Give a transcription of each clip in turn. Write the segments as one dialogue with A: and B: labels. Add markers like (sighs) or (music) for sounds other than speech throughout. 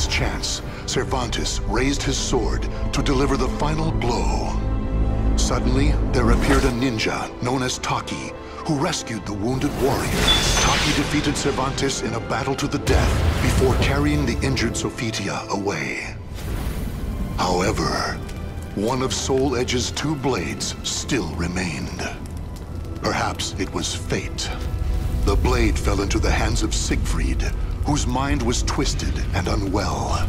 A: his chance, Cervantes raised his sword to deliver the final blow. Suddenly, there appeared a ninja known as Taki, who rescued the wounded warrior. Taki defeated Cervantes in a battle to the death before carrying the injured Sophitia away. However, one of Soul Edge's two blades still remained. Perhaps it was fate. The blade fell into the hands of Siegfried, whose mind was twisted and unwell.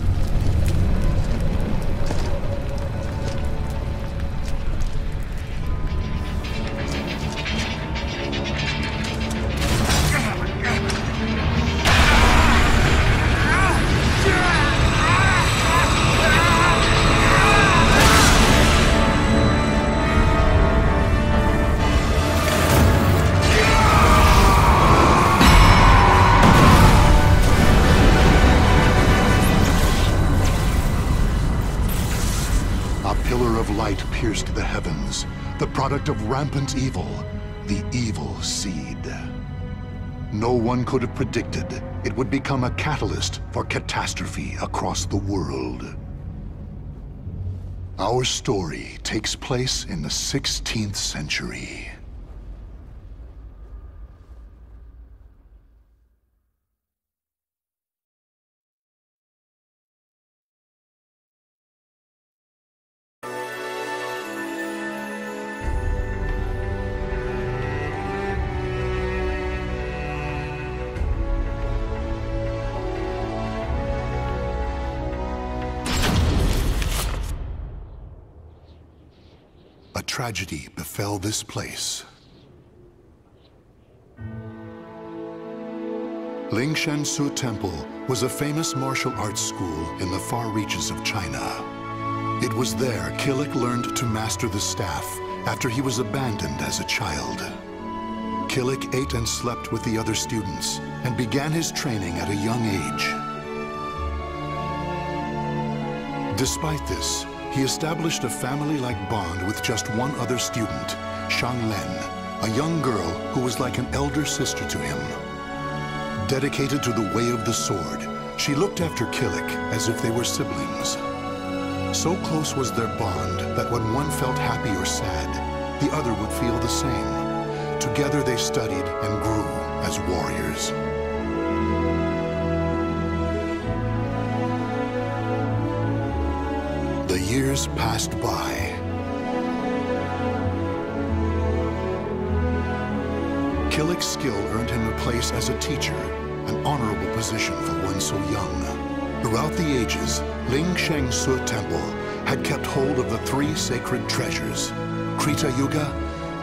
A: Product of rampant evil, the evil seed. No one could have predicted it would become a catalyst for catastrophe across the world. Our story takes place in the 16th century. Tragedy befell this place. Ling Sheng Su Temple was a famous martial arts school in the far reaches of China. It was there Kilik learned to master the staff after he was abandoned as a child. Kilik ate and slept with the other students and began his training at a young age. Despite this, he established a family-like bond with just one other student, Xianglian, a young girl who was like an elder sister to him. Dedicated to the way of the sword, she looked after Kilik as if they were siblings. So close was their bond that when one felt happy or sad, the other would feel the same. Together they studied and grew as warriors. Years passed by. Kilik's skill earned him a place as a teacher, an honorable position for one so young. Throughout the ages, Ling Sheng Su Temple had kept hold of the three sacred treasures, Krita Yuga,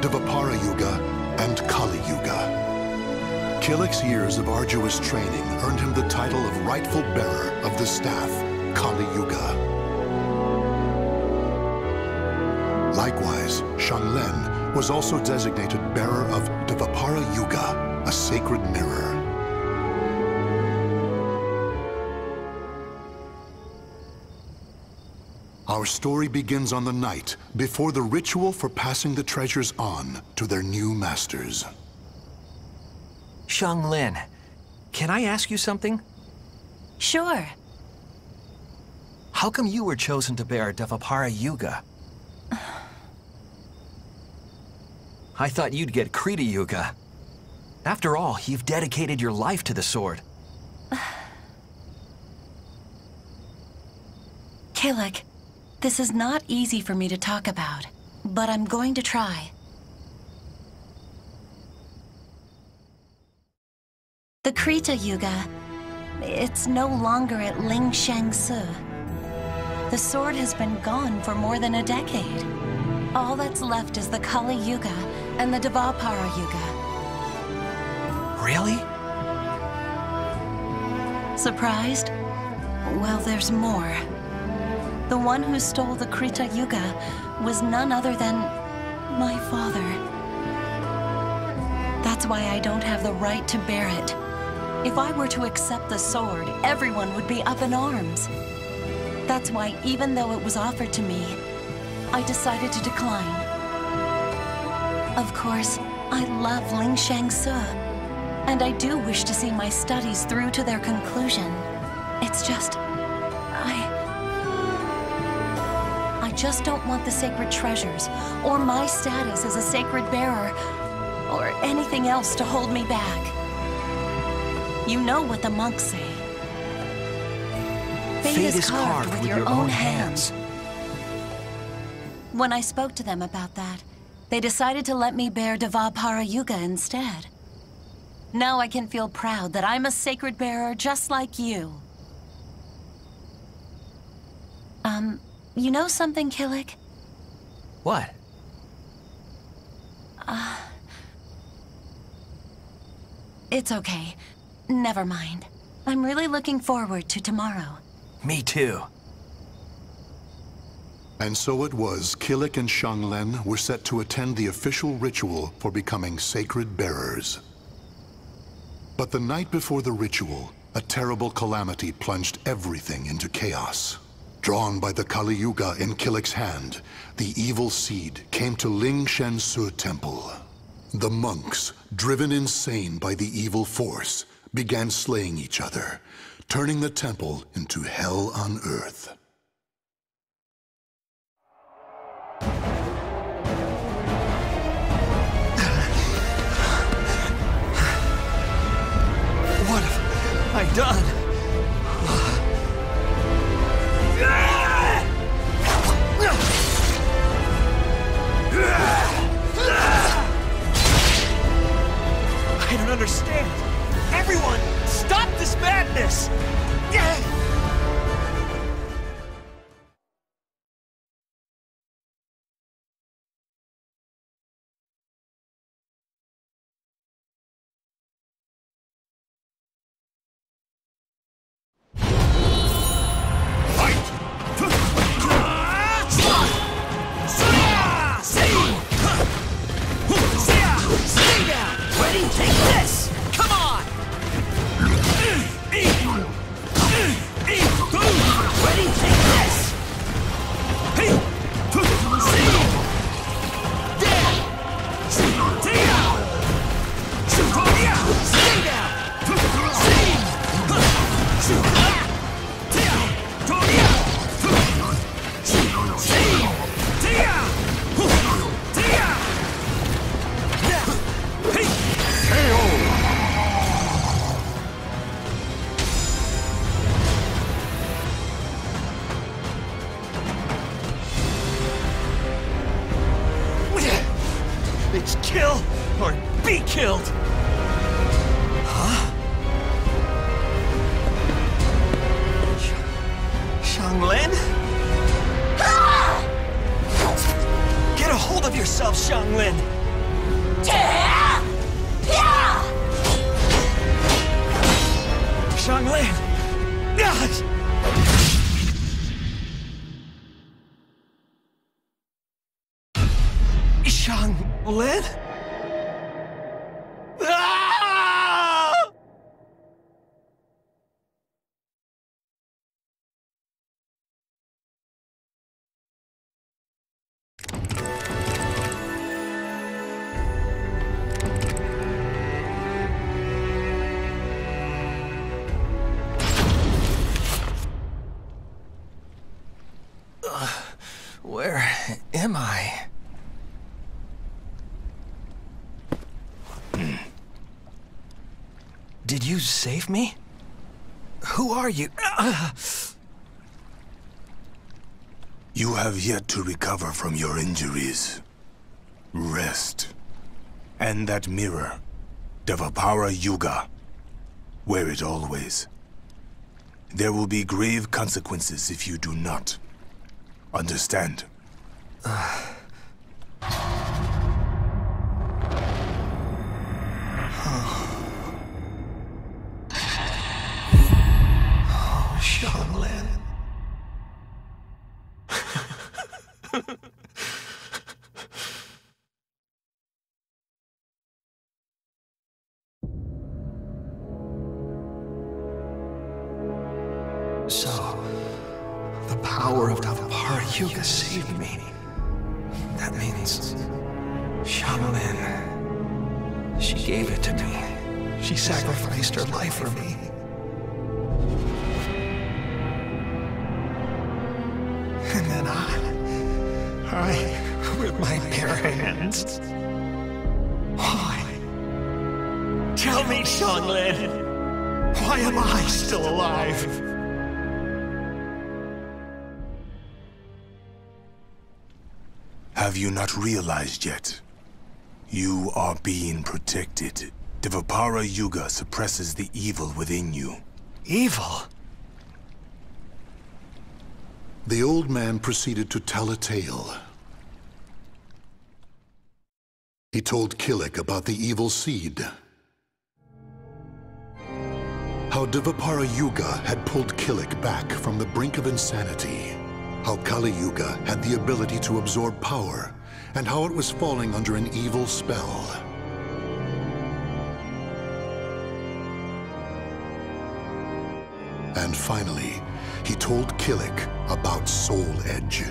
A: Dvapara Yuga, and Kali Yuga. Kilik's years of arduous training earned him the title of rightful bearer of the staff, Kali Yuga. Likewise, Xianglian was also designated bearer of Dvapara Yuga, a sacred mirror. Our story begins on the night before the ritual for passing the treasures on to their new masters.
B: Xianglian, can I ask you something?
C: Sure.
B: How come you were chosen to bear Dvapara Yuga? (sighs) I thought you'd get Krita Yuga. After all, you've dedicated your life to the sword. (sighs)
C: Kilik, this is not easy for me to talk about, but I'm going to try. The Krita Yuga, it's no longer at Ling Sheng Su. The sword has been gone for more than a decade. All that's left is the Kali Yuga and the Dvapara Yuga.
B: Really?
C: Surprised? Well, there's more. The one who stole the Krita Yuga was none other than my father. That's why I don't have the right to bear it. If I were to accept the sword, everyone would be up in arms. That's why even though it was offered to me, I decided to decline. Of course, I love Ling Sheng Su, and I do wish to see my studies through to their conclusion. It's just... I... I just don't want the sacred treasures, or my status as a sacred bearer, or anything else to hold me back. You know what the monks say. Fate, Fate is, carved, carved with, with, your, own, own hands. hands. When I spoke to them about that, they decided to let me bear Dvapara Yuga instead. Now I can feel proud that I'm a sacred bearer just like you. Um, you know something, Kilik?
B: What?
C: Uh... It's okay. Never mind. I'm really looking forward to tomorrow.
B: Me too.
A: And so it was Kilik and Xianglian were set to attend the official ritual for becoming sacred bearers. But the night before the ritual, a terrible calamity plunged everything into chaos. Drawn by the Kali Yuga in Kilik's hand, the evil seed came to Ling Sheng Su Temple. The monks, driven insane by the evil force, began slaying each other, turning the temple into hell on earth.
B: Done? I don't understand. Everyone, stop this madness! Of yourself, Xianglian! Xianglian! Ah! Xianglian? You save me? Who are you? Ah!
D: You have yet to recover from your injuries. Rest. And that mirror, Dvapara Yuga. Wear it always. There will be grave consequences if you do not. Understand?
B: Yuga saved me. That means Xianglian. She gave it to me. She sacrificed her life for me. And then I... I, with my bare hands. Why? Tell me, Xianglian. Why am I still alive?
D: Have you not realized yet? You are being protected. Dvapara Yuga suppresses the evil within you.
B: Evil?
A: The old man proceeded to tell a tale. He told Kilik about the evil seed. How Dvapara Yuga had pulled Kilik back from the brink of insanity. How Kali Yuga had the ability to absorb power, and how it was falling under an evil spell. And finally, he told Kilik about Soul Edge.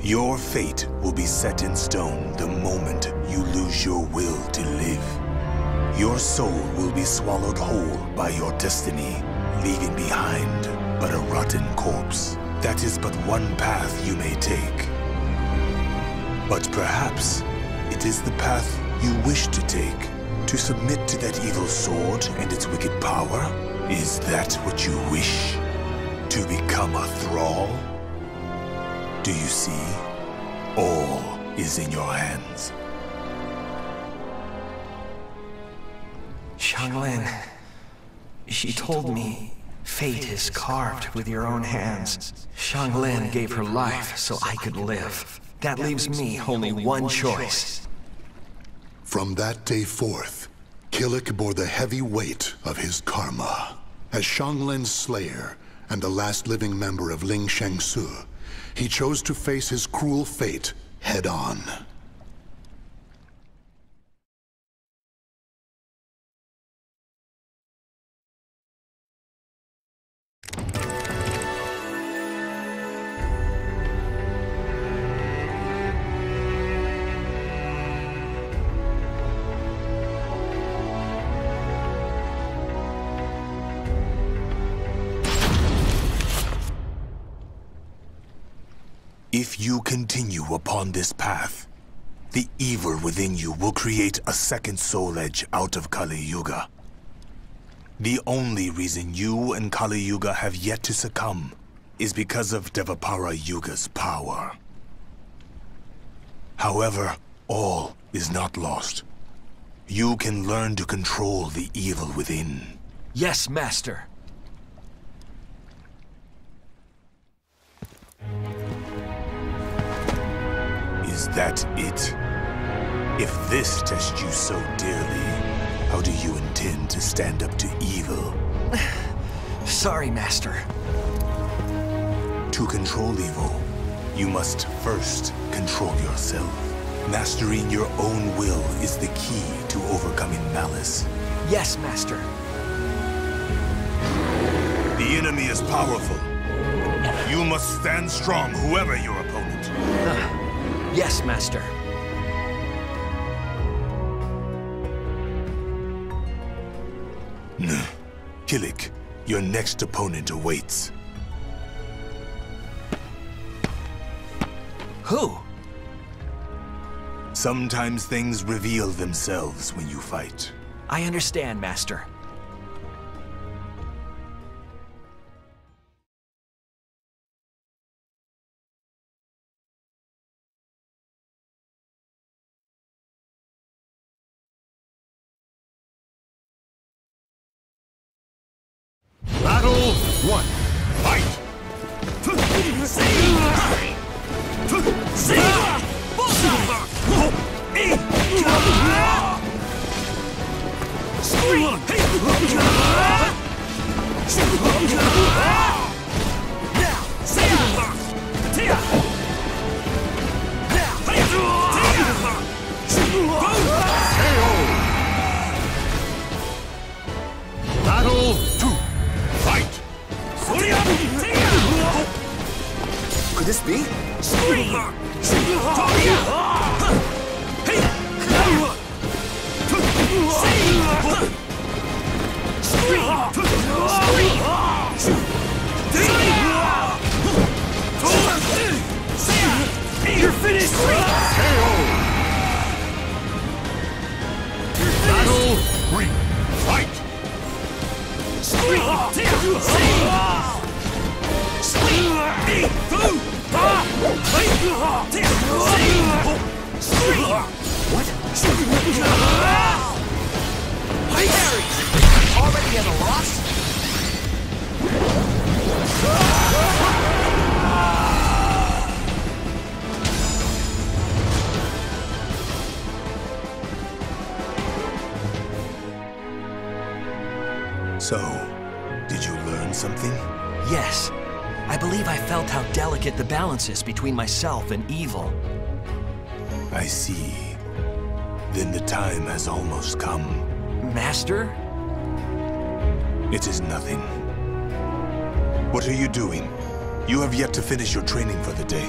D: Your fate will be set in stone the moment you lose your will to live. Your soul will be swallowed whole by your destiny, leaving behind but a rotten corpse. That is but one path you may take. But perhaps it is the path you wish to take. To submit to that evil sword and its wicked power? Is that what you wish? To become a thrall? Do you see? All is in your hands.
B: Xianglian. She told me fate is carved with your own hands. Xianglian gave her life so I could live. That leaves me only one choice.
A: From that day forth, Kilik bore the heavy weight of his karma. As Xianglian's slayer and the last living member of Ling Sheng Su, he chose to face his cruel fate head on.
D: If you continue upon this path, the evil within you will create a second Soul Edge out of Kali Yuga. The only reason you and Kali Yuga have yet to succumb is because of Dvapara Yuga's power. However, all is not lost. You can learn to control the evil within.
B: Yes, Master.
D: Is that it? If this tests you so dearly, how do you intend to stand up to evil? (sighs)
B: Sorry, Master.
D: To control evil, you must first control yourself. Mastering your own will is the key to overcoming malice.
B: Yes, Master.
D: The enemy is powerful. You must stand strong, whoever your opponent. (laughs)
B: Yes, Master.
D: Kilik, your next opponent awaits.
B: Who?
D: Sometimes things reveal themselves when you fight.
B: I understand, Master.
A: One. Fight! Battle
B: this be?
D: You're finished! Battle!
B: Re fight! Scream! Scream! Scream! は delicate the balance is between myself and evil.
D: I see. Then the time has almost come.
B: Master?
D: It is nothing. What are you doing? You have yet to finish your training for the day.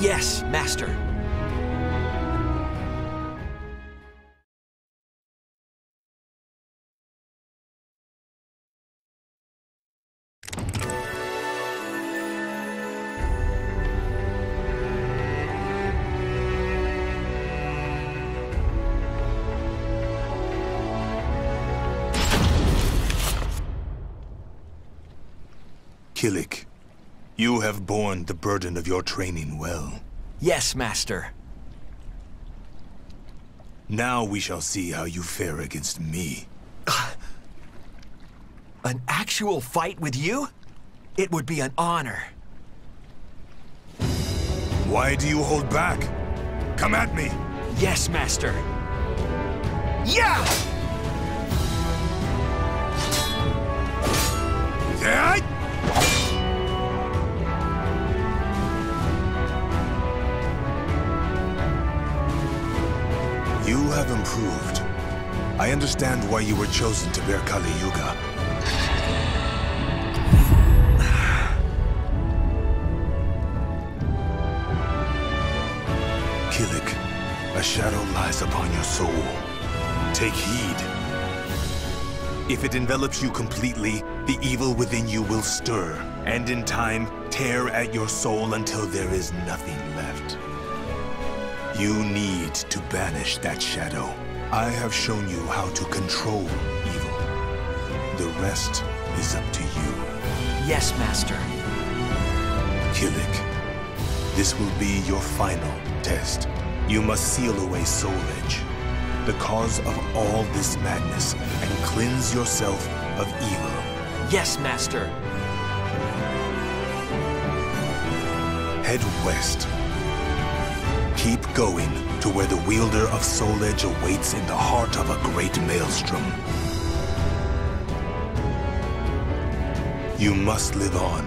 B: Yes, Master.
D: Kilik, you have borne the burden of your training well.
B: Yes, Master.
D: Now we shall see how you fare against me. (sighs)
B: An actual fight with you? It would be an honor.
D: Why do you hold back? Come at me!
B: Yes, Master. Yeah!
D: Yeah! Have improved. I understand why you were chosen to bear Kali Yuga. Kilik, a shadow lies upon your soul. Take heed. If it envelops you completely, the evil within you will stir, and in time, tear at your soul until there is nothing left. You need to banish that shadow. I have shown you how to control evil. The rest is up to you.
B: Yes, Master.
D: Kilik, this will be your final test. You must seal away Soul Edge, the cause of all this madness, and cleanse yourself of evil.
B: Yes, Master.
D: Head west. Keep going to where the wielder of Soul Edge awaits in the heart of a great maelstrom. You must live on,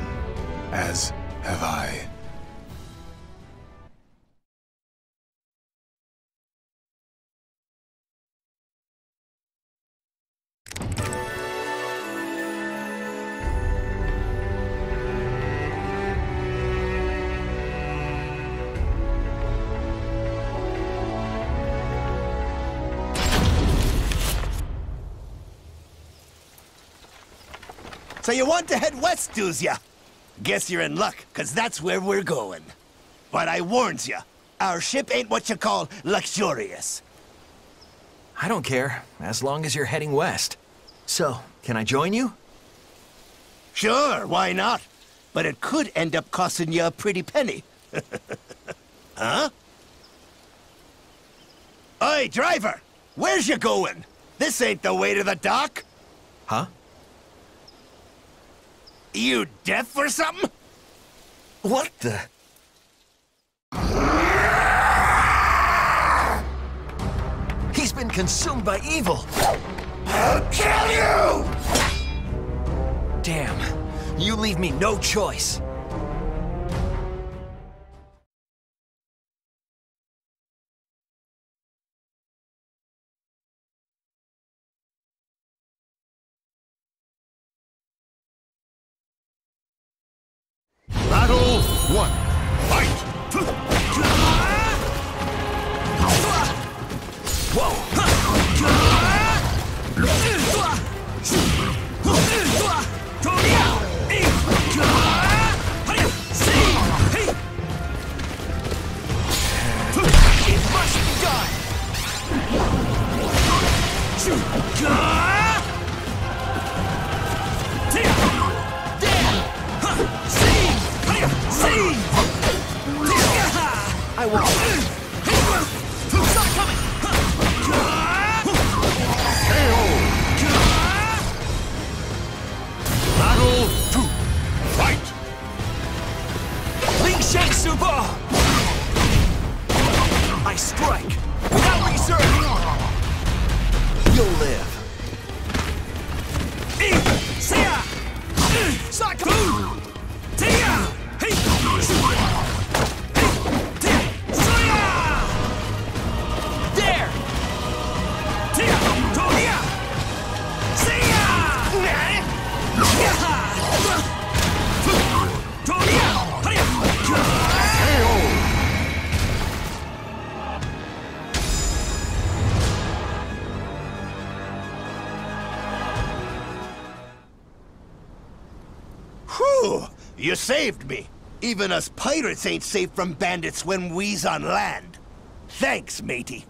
D: as have I.
E: So you want to head west, doos ya? Guess you're in luck, cause that's where we're going. But I warns ya, our ship ain't what you call luxurious.
B: I don't care, as long as you're heading west. So, can I join you?
E: Sure, why not? But it could end up costing you a pretty penny. (laughs) huh? Oi, driver! Where's you going? This ain't the way to the dock.
B: Huh?
E: You deaf or something?
B: What the? He's been consumed by evil!
E: I'll kill you!
B: Damn, you leave me no choice.
E: saved me. Even us pirates ain't safe from bandits when we's on land. Thanks, matey.